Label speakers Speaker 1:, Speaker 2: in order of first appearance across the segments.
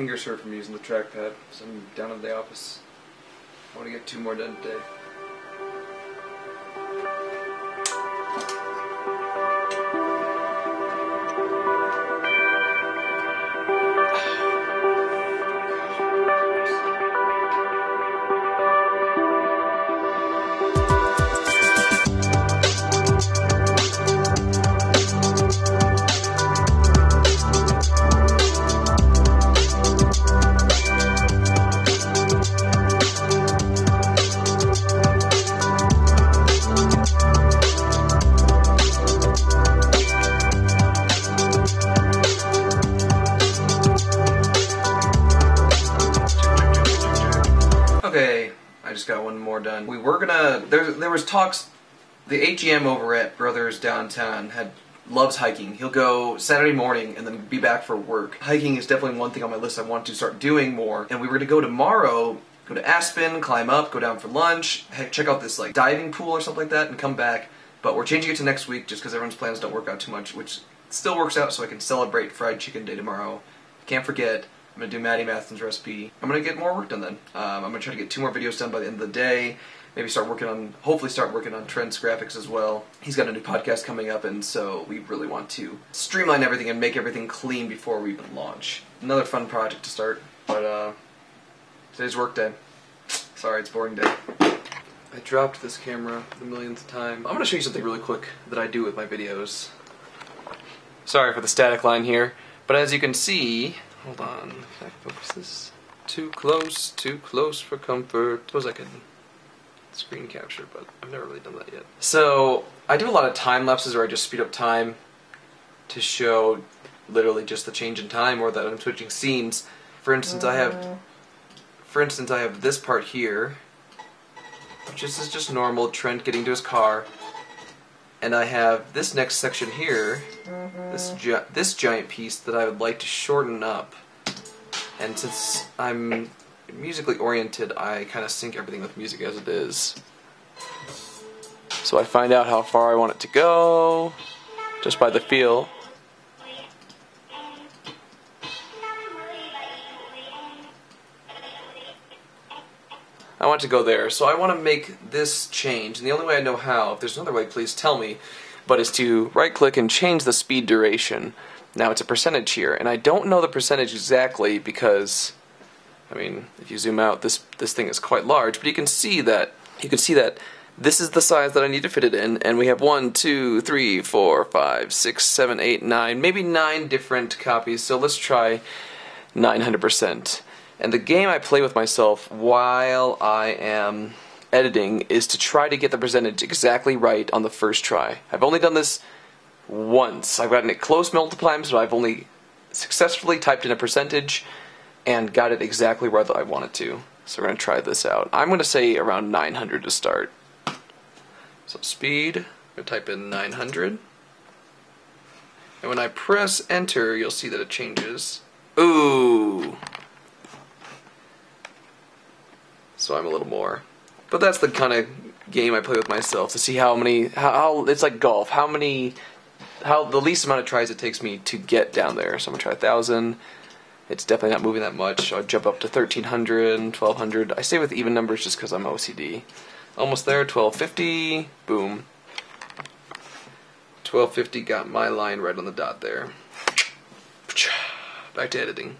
Speaker 1: fingers hurt from using the trackpad, so I'm down in the office. I want to get two more done today. Just got one more done. We were gonna there there was talks the AGM over at Brothers downtown had loves hiking. He'll go Saturday morning and then be back for work. Hiking is definitely one thing on my list I want to start doing more. And we were gonna go tomorrow, go to Aspen, climb up, go down for lunch, heck, check out this like diving pool or something like that, and come back. But we're changing it to next week just because everyone's plans don't work out too much, which still works out so I can celebrate Fried Chicken Day tomorrow. Can't forget, I'm gonna do Matty Matheson's recipe. I'm gonna get more work done then. Um, I'm gonna try to get two more videos done by the end of the day. Maybe start working on, hopefully start working on Trent's graphics as well. He's got a new podcast coming up, and so we really want to streamline everything and make everything clean before we even launch. Another fun project to start, but uh, today's work day. Sorry, it's boring day. I dropped this camera the millionth time. I'm gonna show you something really quick that I do with my videos. Sorry for the static line here, but as you can see, hold on, can I focus this? Too close, too close for comfort. Suppose I could screen capture, but I've never really done that yet. So I do a lot of time lapses where I just speed up time to show literally just the change in time or that I'm switching scenes. For instance, I have, oh. for instance, I have this part here, which is just normal Trent getting to his car, and I have this next section here, mm-hmm. this gi- this giant piece that I would like to shorten up. And since I'm musically oriented, I kind of sync everything with music as it is. So I find out how far I want it to go just by the feel. I want to go there, so I want to make this change, and the only way I know how, if there's another way, please tell me, but is to right click and change the speed duration. Now it's a percentage here, and I don't know the percentage exactly because, I mean, if you zoom out, this this thing is quite large, but you can see that you can see that this is the size that I need to fit it in, and we have one, two, three, four, five, six, seven, eight, nine, maybe nine different copies. So let's try 900%. And the game I play with myself while I am editing is to try to get the percentage exactly right on the first try. I've only done this once. I've gotten it close multiple times, but I've only successfully typed in a percentage and got it exactly where I want it to. So we're going to try this out. I'm going to say around 900 to start. So speed, I'm going to type in 900. And when I press enter, you'll see that it changes. Ooh! So I'm a little more. But that's the kind of game I play with myself to see how many, how, how it's like golf. How many, how the least amount of tries it takes me to get down there. So I'm gonna try a thousand. It's definitely not moving that much. I'll jump up to 1300, 1200. I stay with even numbers just because I'm OCD. Almost there, 1250. Boom. 1250 got my line right on the dot there. Back to editing.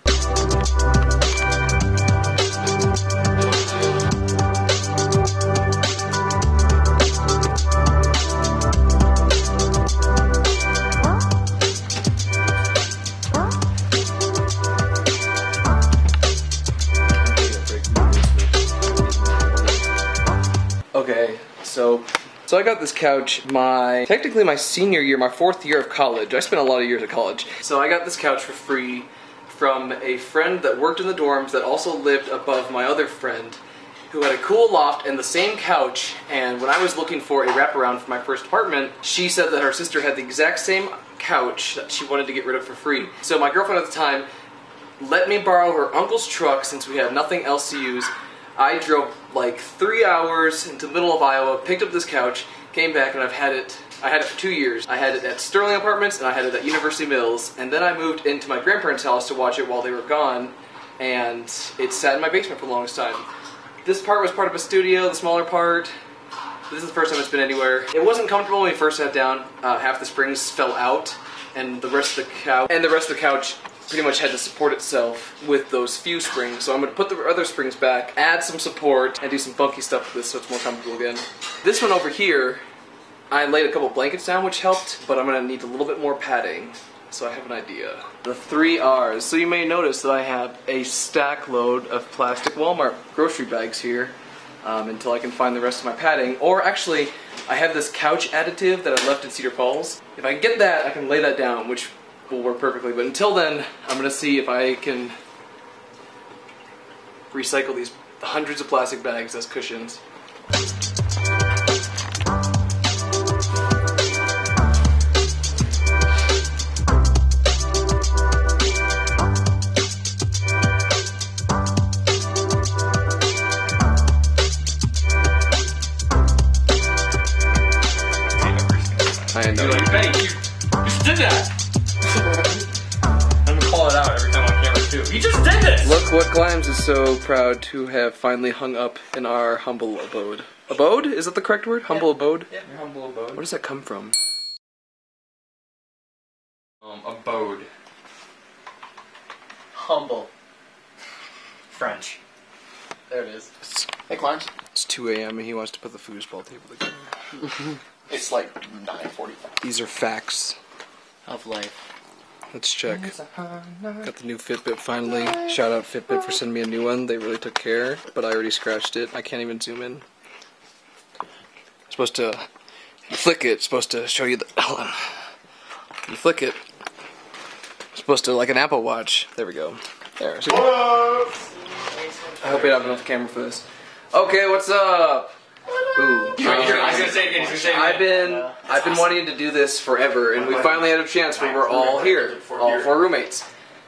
Speaker 1: So I got this couch my technically my senior year, my fourth year of college. I spent a lot of years at college. So I got this couch for free from a friend that worked in the dorms that also lived above my other friend who had a cool loft and the same couch. And when I was looking for a wraparound for my first apartment, she said that her sister had the exact same couch that she wanted to get rid of for free. So my girlfriend at the time let me borrow her uncle's truck since we had nothing else to use. I drove like three hours into the middle of Iowa, picked up this couch, came back, and I've had it. I had it for two years. I had it at Sterling Apartments and I had it at University Mills, and then I moved into my grandparents' house to watch it while they were gone. and it sat in my basement for the longest time. This part was part of a studio, the smaller part. This is the first time it's been anywhere. It wasn't comfortable when we first sat down. Uh, half the springs fell out, and the rest of the couch and the rest of the couch pretty much had to support itself with those few springs. So I'm going to put the other springs back, add some support, and do some funky stuff with this so it's more comfortable again. This one over here, I laid a couple blankets down, which helped, but I'm going to need a little bit more padding. So I have an idea. The three R's. So you may notice that I have a stack load of plastic Walmart grocery bags here um, until I can find the rest of my padding. Or actually, I have this couch additive that I left in Cedar Falls. If I get that, I can lay that down, which will work perfectly. But until then, I'm gonna see if I can recycle these hundreds of plastic bags as cushions. What Glimes is so proud to have finally hung up in our humble abode. Abode? Is that the correct word? Humble abode?
Speaker 2: Yeah, humble abode.
Speaker 1: Where does that come from?
Speaker 2: Um, abode.
Speaker 3: Humble. French. There it is. Hey, Clarence.
Speaker 1: It's 2 a.m. and he wants to put the foosball table together.
Speaker 3: It's like 9.45.
Speaker 1: These are facts.
Speaker 3: Of life.
Speaker 1: Let's check. Got the new Fitbit finally. Shout out Fitbit for sending me a new one. They really took care, but I already scratched it. I can't even zoom in. supposed to flick it. it's supposed to show you the. Hold on. You flick it. it's supposed to like an Apple Watch. There we go. There. See? I hope you have enough camera for this. Okay, what's up? Ooh.
Speaker 2: Here, here, I was gonna say it again. He's gonna say it
Speaker 1: I've
Speaker 2: again.
Speaker 1: been I've been wanting to do this forever, and we finally had a chance when we're all here, all four roommates.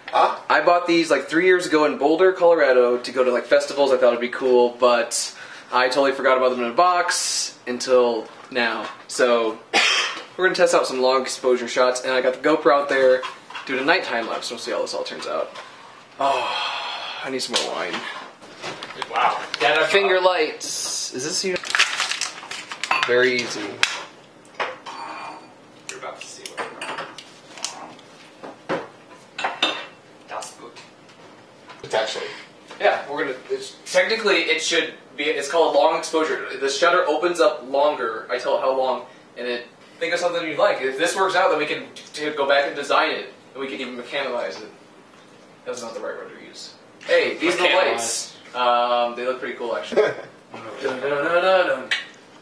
Speaker 3: Huh?
Speaker 1: I bought these like three years ago in Boulder, Colorado, to go to like festivals. I thought it'd be cool, but I totally forgot about them in a box until now. So we're gonna test out some long exposure shots, and I got the GoPro out there doing a nighttime lapse. So we'll see how this all turns out. Oh, I need some more wine.
Speaker 2: Wow. Dad, I
Speaker 1: Finger lights. Is this you? Very easy.
Speaker 2: You're about to see what. Das gut.
Speaker 3: It's actually.
Speaker 1: Yeah, we're gonna. It's, technically, it should be. It's called long exposure. The shutter opens up longer. I tell it how long, and it. Think of something you'd like. If this works out, then we can t- go back and design it, and we can even mechanize it. That's not the right word to use. Hey, these are the lights. Um, they look pretty cool, actually.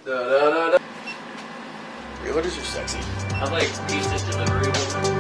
Speaker 1: Dun-dun-dun-dun-dun. Dun-dun-dun-dun.
Speaker 3: Realtors are sexy.
Speaker 4: I like pizza delivery woman.